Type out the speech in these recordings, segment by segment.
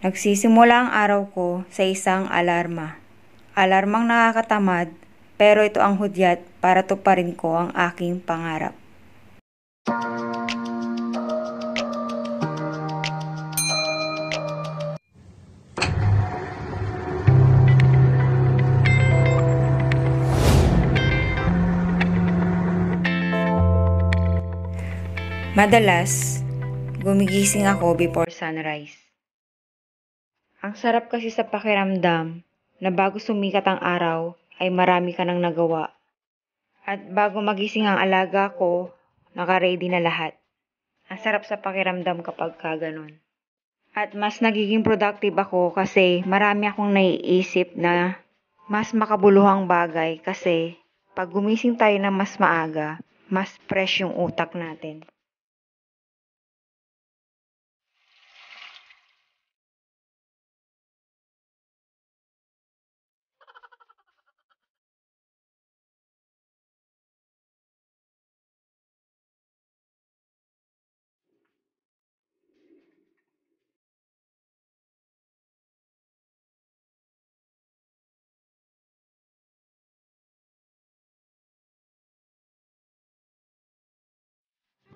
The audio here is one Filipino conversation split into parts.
Nagsisimula ang araw ko sa isang alarma. Alarmang nakakatamad, pero ito ang hudyat para tuparin ko ang aking pangarap. Madalas, gumigising ako before sunrise. Ang sarap kasi sa pakiramdam na bago sumikat ang araw ay marami ka nang nagawa. At bago magising ang alaga ko, naka-ready na lahat. Ang sarap sa pakiramdam kapag ka. At mas nagiging productive ako kasi marami akong naiisip na mas makabuluhang bagay kasi pag gumising tayo na mas maaga, mas fresh yung utak natin.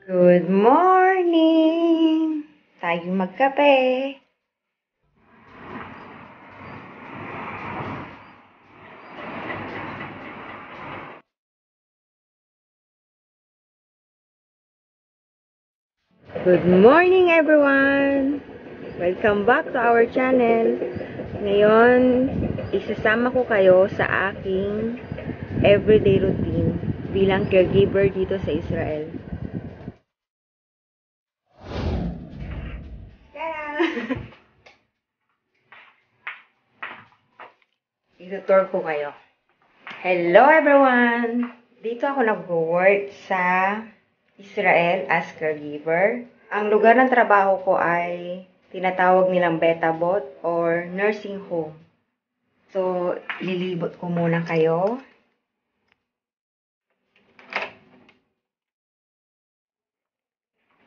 Good morning! Tayo magkape. Good morning everyone! Welcome back to our channel. Ngayon, isasama ko kayo sa aking everyday routine bilang caregiver dito sa Israel. Itutur ko kayo. Hello everyone! Dito ako nag-work sa Israel as caregiver. Ang lugar ng trabaho ko ay tinatawag nilang Betabot or nursing home. So, lilibot ko muna kayo.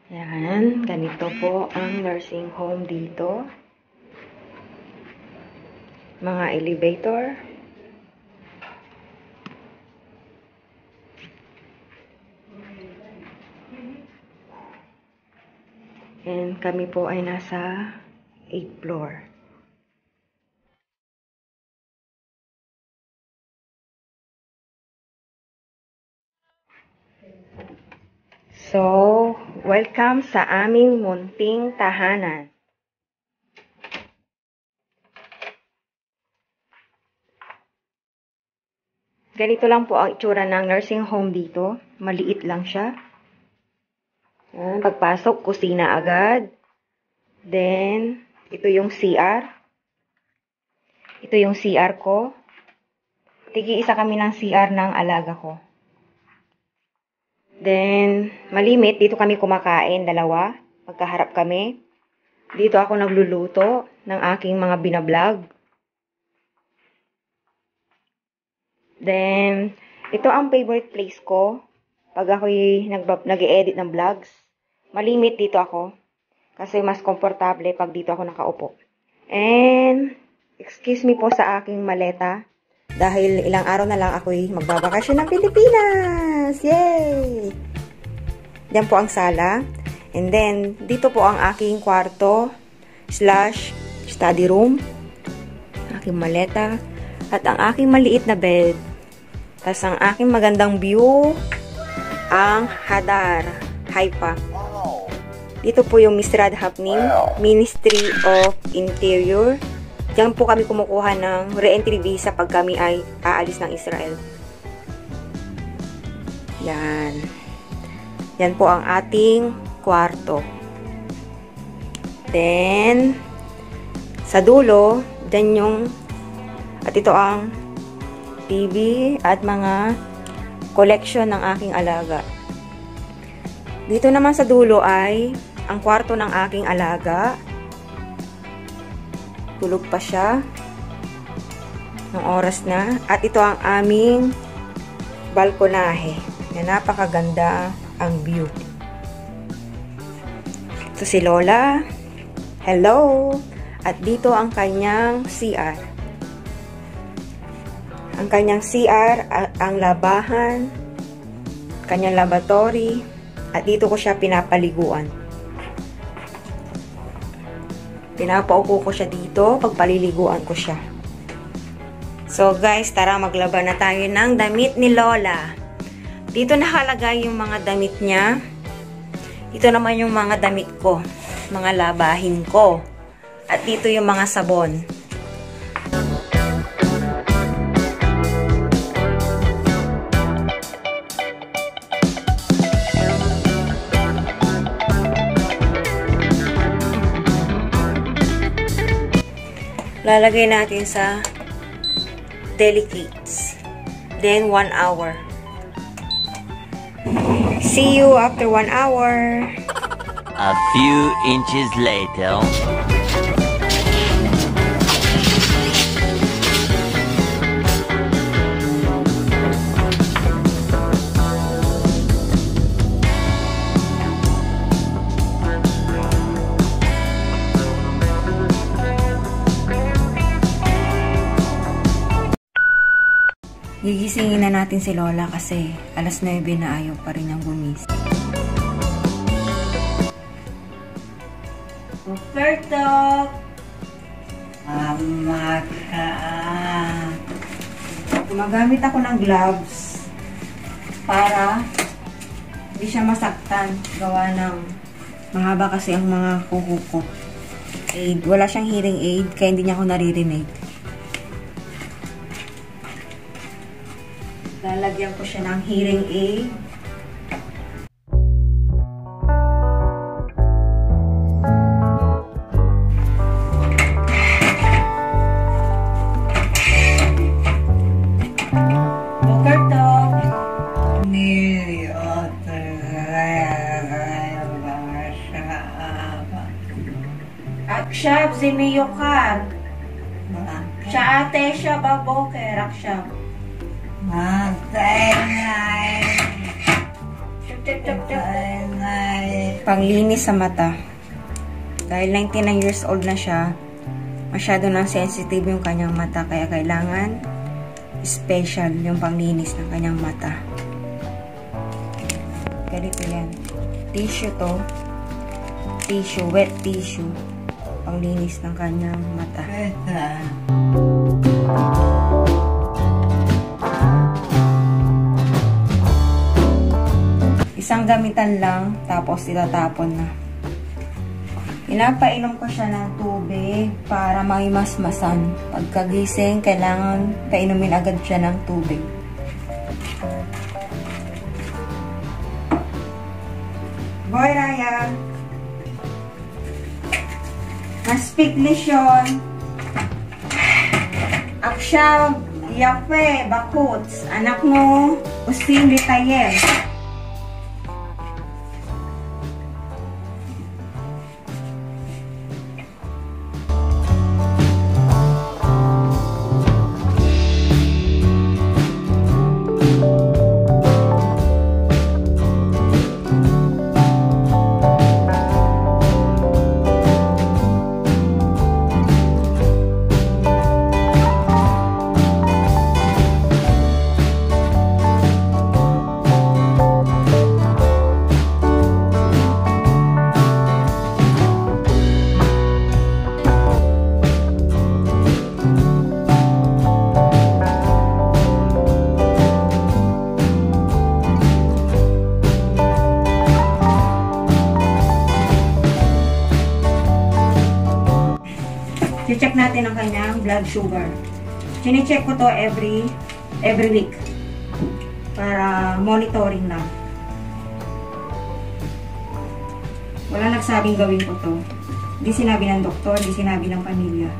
Yan, ganito po ang nursing home dito. Mga elevator. And kami po ay nasa 8th floor. So, welcome sa aming munting tahanan. Ganito lang po ang itsura ng nursing home dito. Maliit lang siya. Yan, pagpasok, kusina agad. Then, ito yung CR. Ito yung CR ko. Tigi isa kami ng CR ng alaga ko. Then, malimit, dito kami kumakain, dalawa. Magkaharap kami. Dito ako nagluluto ng aking mga binablog. Then, ito ang favorite place ko pag ako'y nag-edit ng vlogs. Malimit dito ako kasi mas komportable pag dito ako nakaupo. And, excuse me po sa aking maleta dahil ilang araw na lang ako'y magbabakasyon ng Pilipinas! Yay! Yan po ang sala. And then, dito po ang aking kwarto slash study room. Aking maleta. At ang aking maliit na bed. Tapos ang aking magandang view, ang Hadar, Haifa. Dito po yung Misrad Hapnim, Ministry of Interior. Diyan po kami kumukuha ng re-entry visa pag kami ay aalis ng Israel. Yan. Yan po ang ating kwarto. Then, sa dulo, dyan yung, at ito ang TV at mga collection ng aking alaga. Dito naman sa dulo ay ang kwarto ng aking alaga. Tulog pa siya ng oras na. At ito ang aming balkonahe na napakaganda ang view. Ito si Lola. Hello! At dito ang kanyang CR. Ang kanyang CR, ang labahan, kanyang laboratory, at dito ko siya pinapaliguan. Pinapaupo ko siya dito pag paliliguan ko siya. So guys, tara maglaban na tayo ng damit ni Lola. Dito nakalagay yung mga damit niya. Ito naman yung mga damit ko. Mga labahin ko. At dito yung mga sabon. lalagay natin sa delicates. Then, 1 hour. See you after 1 hour. A few inches later. Gigisingin na natin si Lola kasi alas 9 na ayaw pa rin niyang gumising. Roberto! Mama ka! Gumagamit ako ng gloves para hindi siya masaktan. Gawa ng mahaba kasi ang mga kuko ko. Aid. Wala siyang hearing aid kaya hindi niya ako naririnig. Lalagyan ko siya ng hearing aid. Akshab, zimiyokar. Siya ate siya baboker, akshab. Panglinis sa mata. Dahil 99 years old na siya, masyado nang sensitive yung kanyang mata. Kaya kailangan special yung panglinis ng kanyang mata. Ganito yan. Tissue to. Tissue, wet tissue. Panglinis ng kanyang mata. Isang gamitan lang, tapos itatapon na. Pinapainom ko siya ng tubig para maimasmasan. Pagkagising, kailangan painumin agad siya ng tubig. Boy, Raya! Naspik lisyon. Aksya, yape, bakuts. Anak mo, usin ritayer. Blood sugar. Chine-check ko to every every week para monitoring lang. Wala nagsabing gawin ko to. Hindi sinabi ng doktor, hindi sinabi ng pamilya.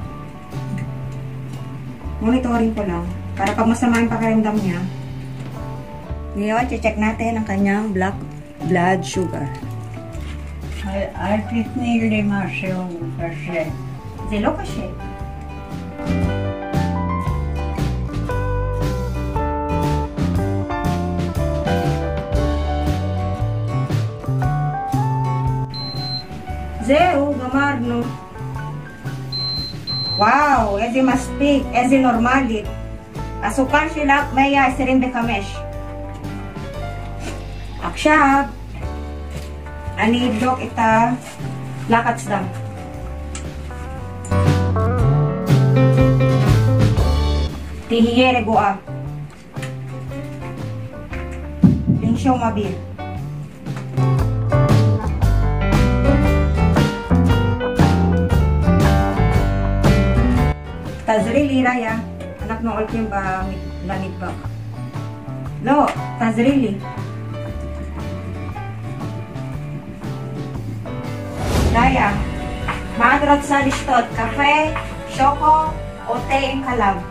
Monitoring ko lang. Para pag masama yung pakiramdam niya, ngayon, check natin ang kanyang black blood sugar. Artık neyle maşallah kasi. Zelo kasi. Zeo, zero gamarno. Wow, ezi maspik, ezi normalit. Asukan sila maya isirin bekamesh. Akshab, ani dok ita lakats dam. Tihiye regoa. Lingsyaw mabir. Tazrili Raya, anak ng ultim ba langit ba? Lo, Tazrili. Raya, eh. madrat sa listot, kafe, syoko, o te ang kalab.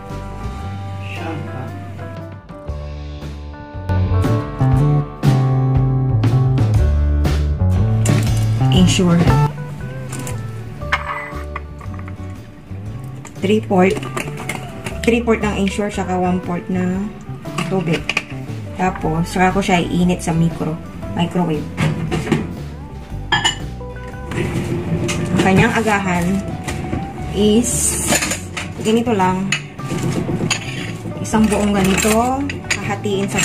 Syoko. Ensure. 3 port ng ensure, saka 1 port na tubig. Tapos, saka ko siya iinit sa micro, microwave. Ang kanyang agahan is ganito lang. Isang buong ganito, hahatiin sa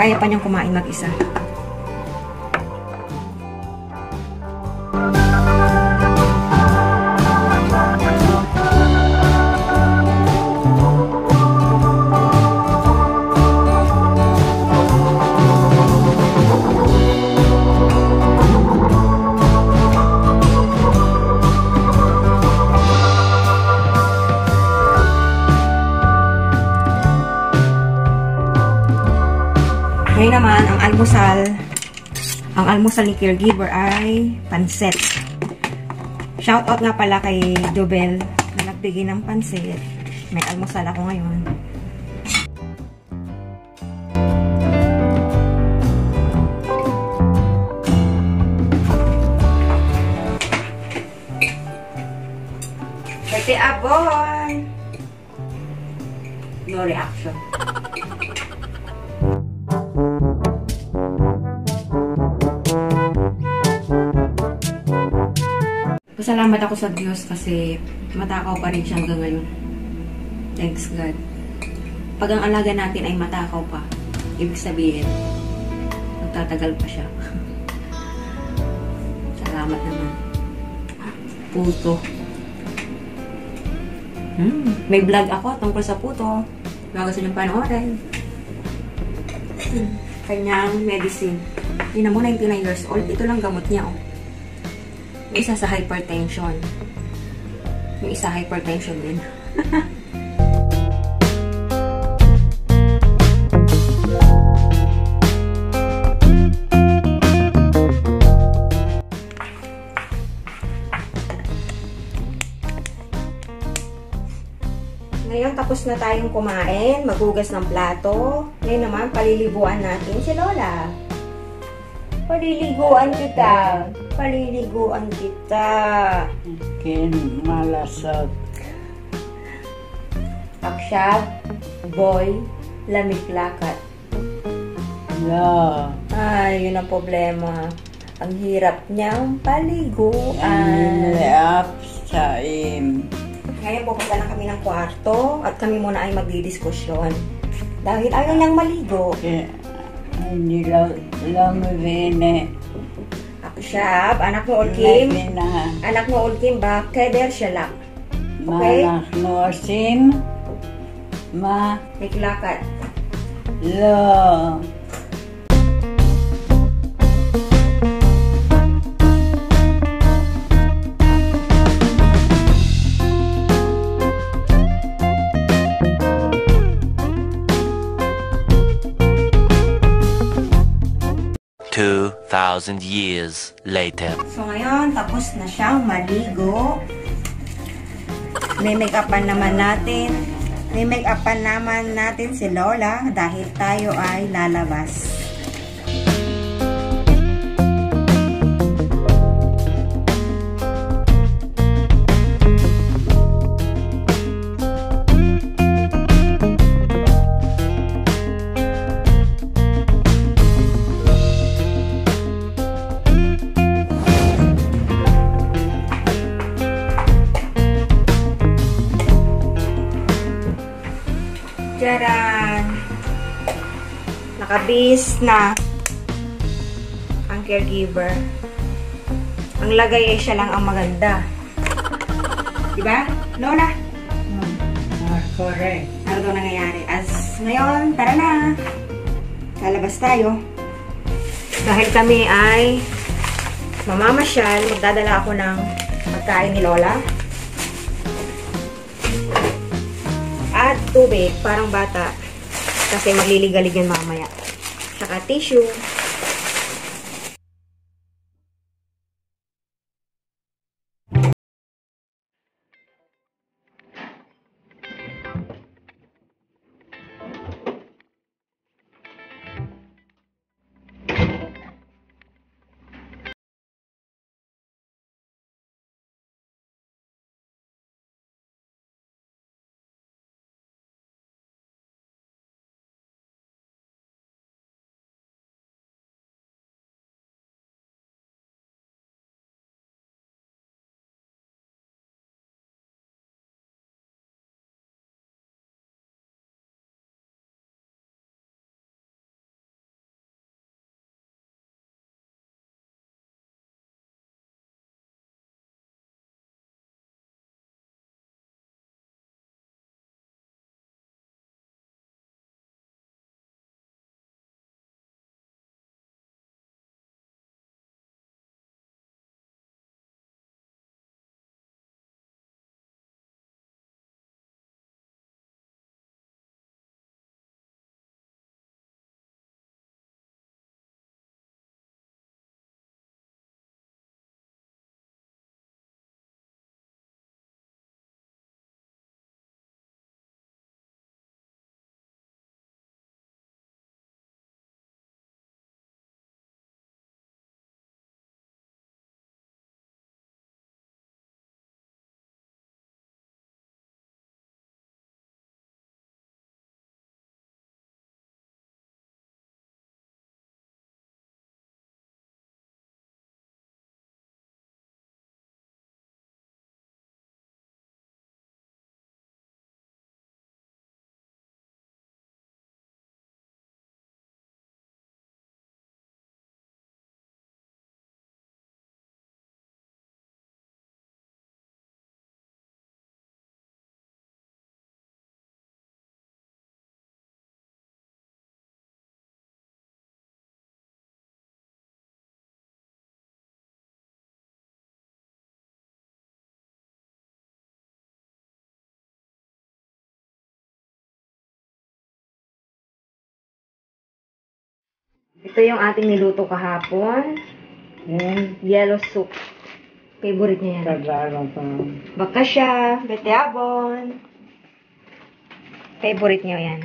Kaya pa niyang kumain mag-isa. Almusal, ang almusal ni caregiver ay pansit. Shoutout nga pala kay Dobel na nagbigay ng pansit. May almusal ako ngayon. Pwede abon! Pasalamat ako sa Diyos kasi matakaw pa rin siya hanggang ngayon. Thanks God. Pag ang alaga natin ay matakaw pa, ibig sabihin, magtatagal pa siya. Salamat naman. Puto. Hmm, may vlog ako tungkol sa puto. Baka gusto niyong panoorin. Hmm, kanyang medicine. Yun na mo, 99 years old. Ito lang gamot niya, oh. Yung isa sa hypertension. Yung isa hypertension din. Ngayon, tapos na tayong kumain, maghugas ng plato. Ngayon naman, palilibuan natin si Lola. Paliliguan kita. Paliliguan kita. Kin malasot. Aksyab, boy, lamig lakat. Lo. Ay, yun ang problema. Ang hirap niyang paliguan. Leap sa im. Ngayon, pupunta lang kami ng kwarto at kami muna ay magdidiskusyon. Dahil ayaw niyang maligo. Hindi lo lumivene. Aksyab, anak mo Olkim. na. Anak mo Olkim ba? Keder siya lang. Okay? Manak nosim. Ma. Miklakat. Lo. Two thousand years later. So ngayon, tapos na siyang maligo. May make-upan naman natin. Remake upan naman natin si Lola dahil tayo ay lalabas. Nakabis na ang caregiver. Ang lagay ay siya lang ang maganda. Diba? Lola? Hmm. Ah, correct. Ano daw nangyayari? As ngayon, tara na. Lalabas tayo. Dahil kami ay mamamasyal, magdadala ako ng pagkain ni Lola. At tubig, parang bata. Kasi magliligalig yan mamaya. Tsaka tissue. Ito yung ating niluto kahapon. Yan. Yellow soup. Favorite niya yan. Kagaro pa. Bakasya, beteabon. Favorite niya yan.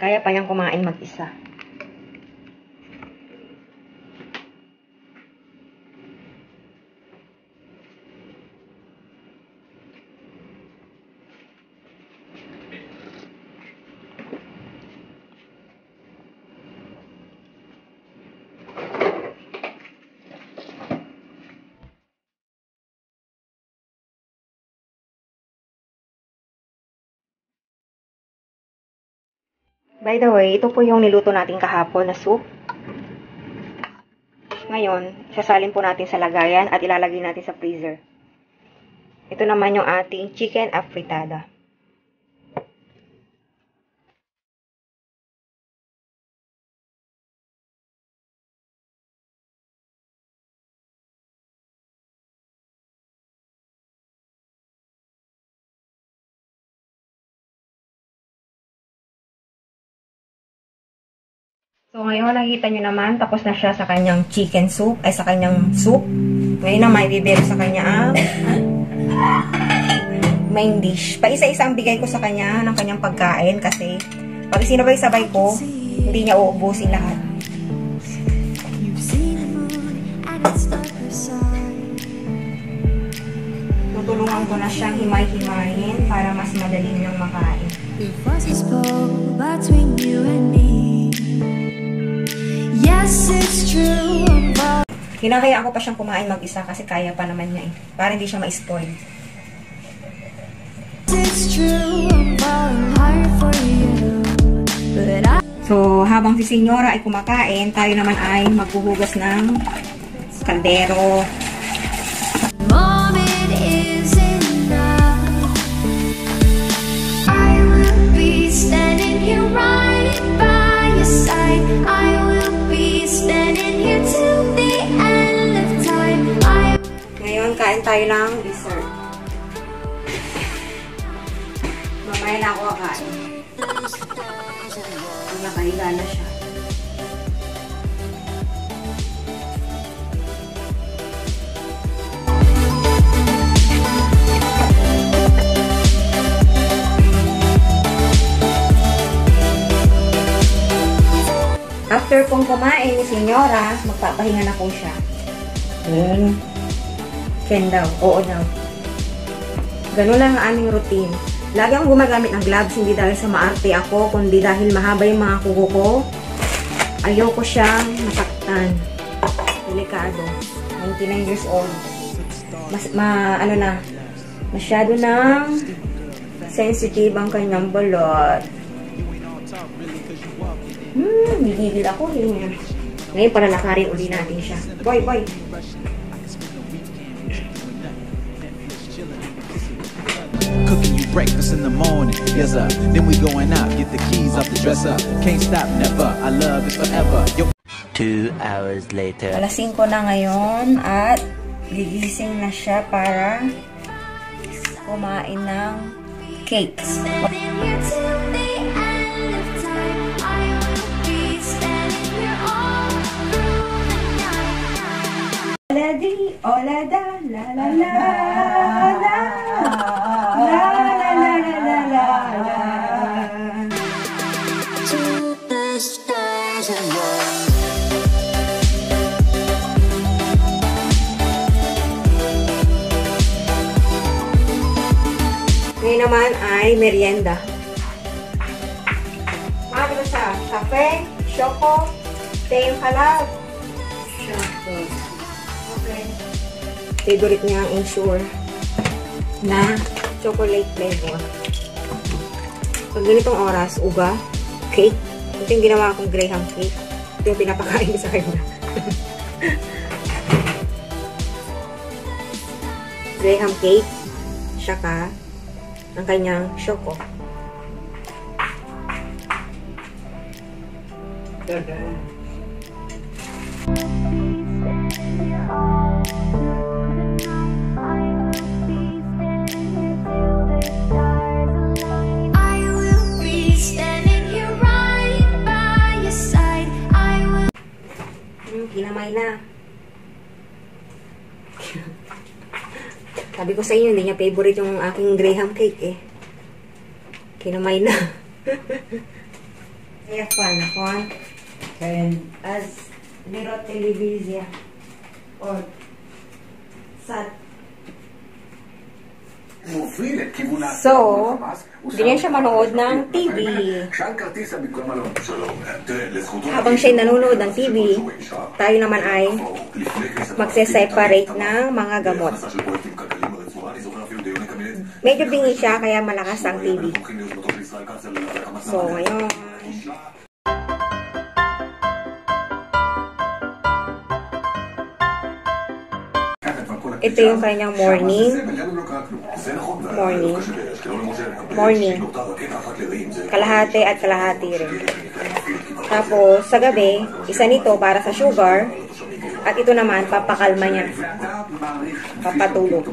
Kaya pa niyang kumain mag-isa. By the way, ito po yung niluto natin kahapon na soup. Ngayon, sasalin po natin sa lagayan at ilalagay natin sa freezer. Ito naman yung ating chicken afritada. So, ngayon, nakikita nyo naman, tapos na siya sa kanyang chicken soup, ay sa kanyang soup. Ngayon naman, ibibiro sa kanya ang main dish. Pa isa-isa ang bigay ko sa kanya ng kanyang pagkain kasi pag sinabay-sabay ko, hindi niya uubusin lahat. Tutulungan ko na siyang himay-himayin para mas madali niyang makain. The voices pull between you and me. Hinahayaan ko pa siyang kumain mag-isa kasi kaya pa naman niya eh. Para hindi siya ma-spoil. it's true. So, habang si Senyora ay kumakain, tayo naman ay maghuhugas ng kaldero. Kain tayo ng dessert. Mamaya na ako kakain. Nakahiga na siya. After kong kumain ni Senyora, magpapahinga na po siya. Then, Ken daw. Oo daw. Ganun lang ang aming routine. Lagi akong gumagamit ng gloves, hindi dahil sa maarte ako, kundi dahil mahaba yung mga kuko ko. Ayoko siyang masaktan. Delikado. 99 years old. Mas, ma, ano na, masyado nang sensitive ang kanyang balot. Hmm, gigigil ako eh. Ngayon, para nakarin uli natin siya. Boy, boy. Breakfast in the morning, yes sir. Then we going out, get the keys off the dresser. Can't stop, never. I love it forever. Yo. Two hours later. Alas 5 na ngayon at gigising na siya para kumain ng cakes. Oladi, olada, la la la la la naman ay merienda. Ano siya? Kape, choco, tayong halab. Choco. Okay. Favorite niya ang ensure na chocolate flavor. Pag ganitong oras, uga, cake. Ito yung ginawa kong graham cake. Ito yung pinapakain sa kanya. graham cake, saka ang kanyang syoko. Dada. Hmm, kinamay na. Sabi ko sa inyo, hindi niya favorite yung aking graham cake eh. Kinamay na. Kaya fan ako. Kain. As niro televizia or sat. So, hindi niya siya manood ng TV. Habang siya nanonood ng TV, tayo naman ay magse-separate ng mga gamot. Medyo bingi siya, kaya malakas ang tibig. So, ngayon, Ito yung kanyang morning. Morning. Morning. Kalahati at kalahati rin. Tapos, sa gabi, isa nito para sa sugar. At ito naman, papakalma niya. Papatulog.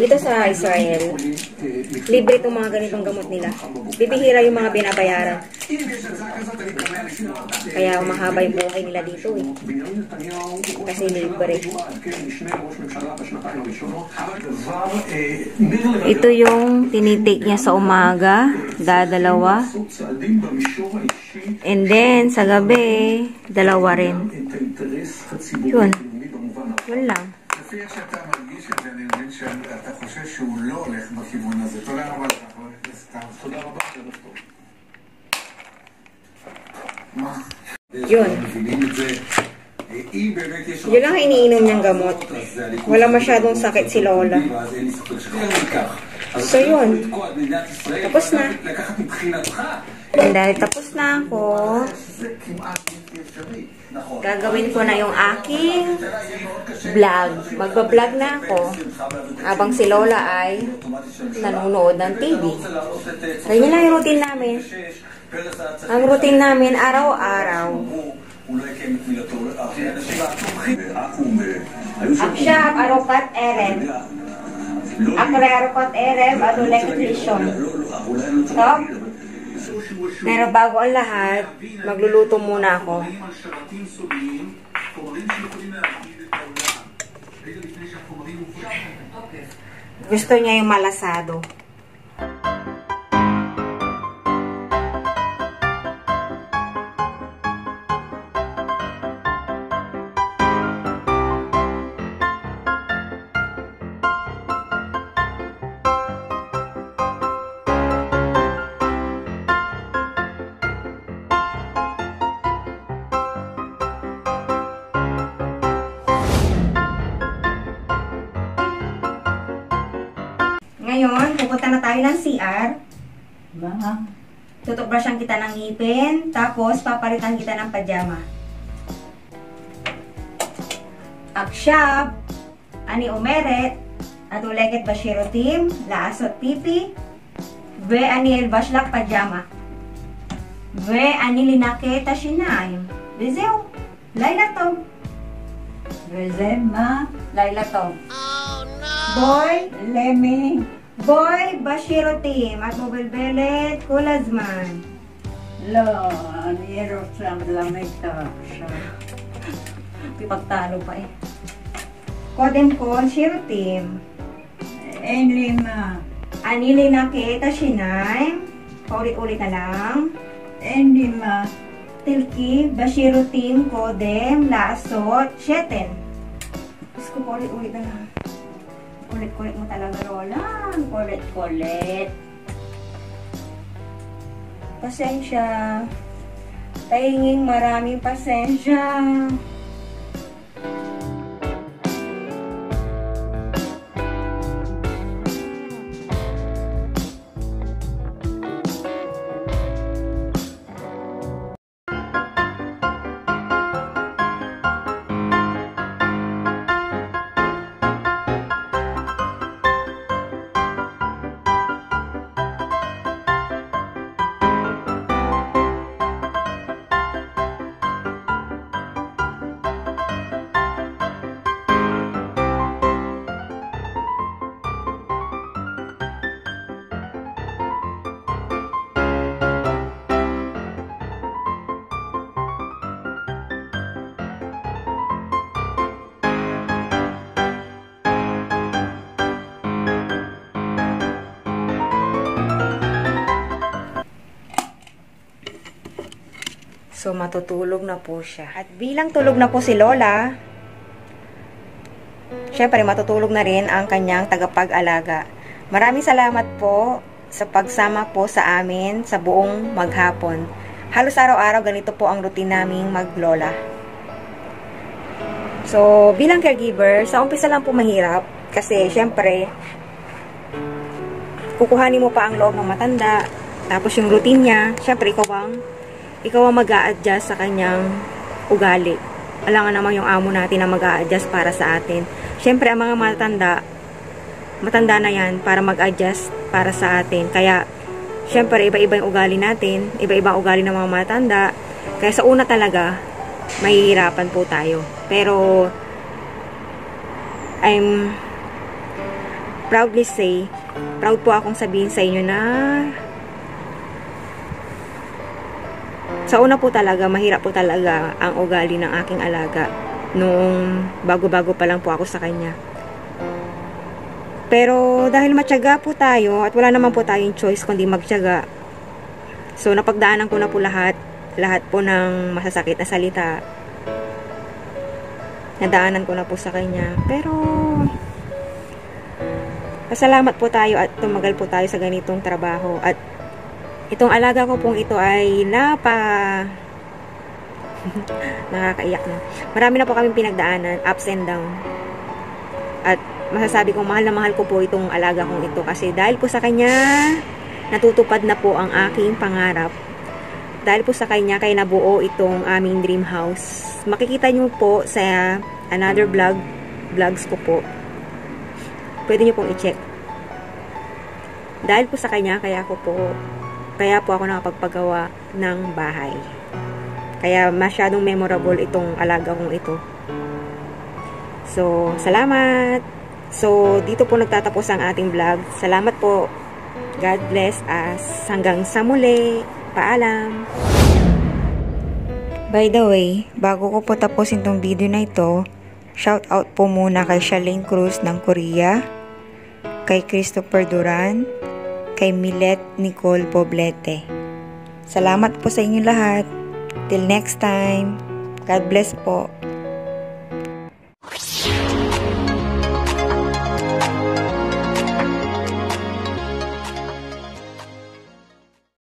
Dito sa Israel, libre itong mga ganitong gamot nila. Bibihira yung mga binabayaran. Kaya mahaba yung buhay nila dito eh. Kasi libre. Ito yung tinitake niya sa umaga, dadalawa. And then, sa gabi, dalawa rin. Yun. Yun lang. לפי איך שאתה מרגיש את זה, אני מבין שאתה חושב שהוא לא הולך בכיוון הזה. תודה רבה לך, חבר הכנסת סתם. תודה רבה, ערב טוב. מה? Yun. מבינים את זה. אם באמת יש... Yun lang ang iniinom niyang gamot. אז זה הליכוד Wala של- masyadong sakit si Lola. ואז אין לי ספק שכן מכך. אז So, אתה yun. לתקוע את מדינת ישראל, tapos na. לקחת מבחינתך, And dahil tapos na ako, gagawin ko na yung aking vlog. Magbablog na ako habang si Lola ay nanonood ng TV. Ganyan lang yung routine namin. Ang routine namin araw-araw. Akshap, aropat, erem. Akre, aropat, erem, adulek, vision. Stop. Pero bago ang lahat, magluluto muna ako. Gusto niya yung malasado. ng CR. Ba? Diba? Tutukbrasyan kita ng ngipin, tapos papalitan kita ng pajama. Aksyab, ani umeret, at uleket bashiro team, laasot pipi, ve ani bashlak pajama. Ve ani linake tashinayim. Rizeo, layla to. Rizema, layla to. Oh no! Boy, lemme. Boy Bashiro Team at Mobile Bellet Kulazman. Lo, ang hero sa lamig ah, ka. Pipagtalo pa eh. Kodem ko, Shiro Team. Enlima. Anili na kita, Shinay. Paulit-ulit na lang. Enlima. Tilki, Bashiro Team, Kodem, Lasot, Sheten. Diyos ko, paulit-ulit na lang. Kulit-kulit mo talaga, Lola. Kulit-kulit. Pasensya. Tahinging maraming pasensya. So, matutulog na po siya. At bilang tulog na po si Lola, syempre matutulog na rin ang kanyang tagapag-alaga. Maraming salamat po sa pagsama po sa amin sa buong maghapon. Halos araw-araw ganito po ang routine naming maglola. So, bilang caregiver, sa umpisa lang po mahirap kasi syempre kukuhanin mo pa ang loob ng matanda, tapos yung routine niya, syempre ikaw ang ikaw ang mag adjust sa kanyang ugali. Alangan naman yung amo natin na mag adjust para sa atin. Siyempre, ang mga matanda, matanda na yan para mag-adjust para sa atin. Kaya, siyempre, iba-iba yung ugali natin, iba-iba ugali ng mga matanda. Kaya sa una talaga, mahihirapan po tayo. Pero, I'm, proudly say, proud po akong sabihin sa inyo na sa una po talaga, mahirap po talaga ang ugali ng aking alaga nung bago-bago pa lang po ako sa kanya. Pero dahil matyaga po tayo at wala naman po tayong choice kundi magtyaga. So napagdaanan ko na po lahat, lahat po ng masasakit na salita. Nadaanan ko na po sa kanya. Pero pasalamat po tayo at tumagal po tayo sa ganitong trabaho at itong alaga ko pong ito ay napa nakakaiyak na. Marami na po kami pinagdaanan, ups and down. At masasabi kong mahal na mahal ko po itong alaga kong ito kasi dahil po sa kanya natutupad na po ang aking pangarap. Dahil po sa kanya kaya nabuo itong aming dream house. Makikita nyo po sa another vlog, vlogs ko po. Pwede nyo pong i-check. Dahil po sa kanya kaya ako po kaya po ako nakapagpagawa ng bahay. Kaya masyadong memorable itong alaga kong ito. So, salamat! So, dito po nagtatapos ang ating vlog. Salamat po. God bless us. Hanggang sa muli. Paalam. By the way, bago ko po tapusin tong video na ito, shout out po muna kay Charlene Cruz ng Korea, kay Christopher Duran, kay Milet Nicole Poblete. Salamat po sa inyo lahat. Till next time. God bless po.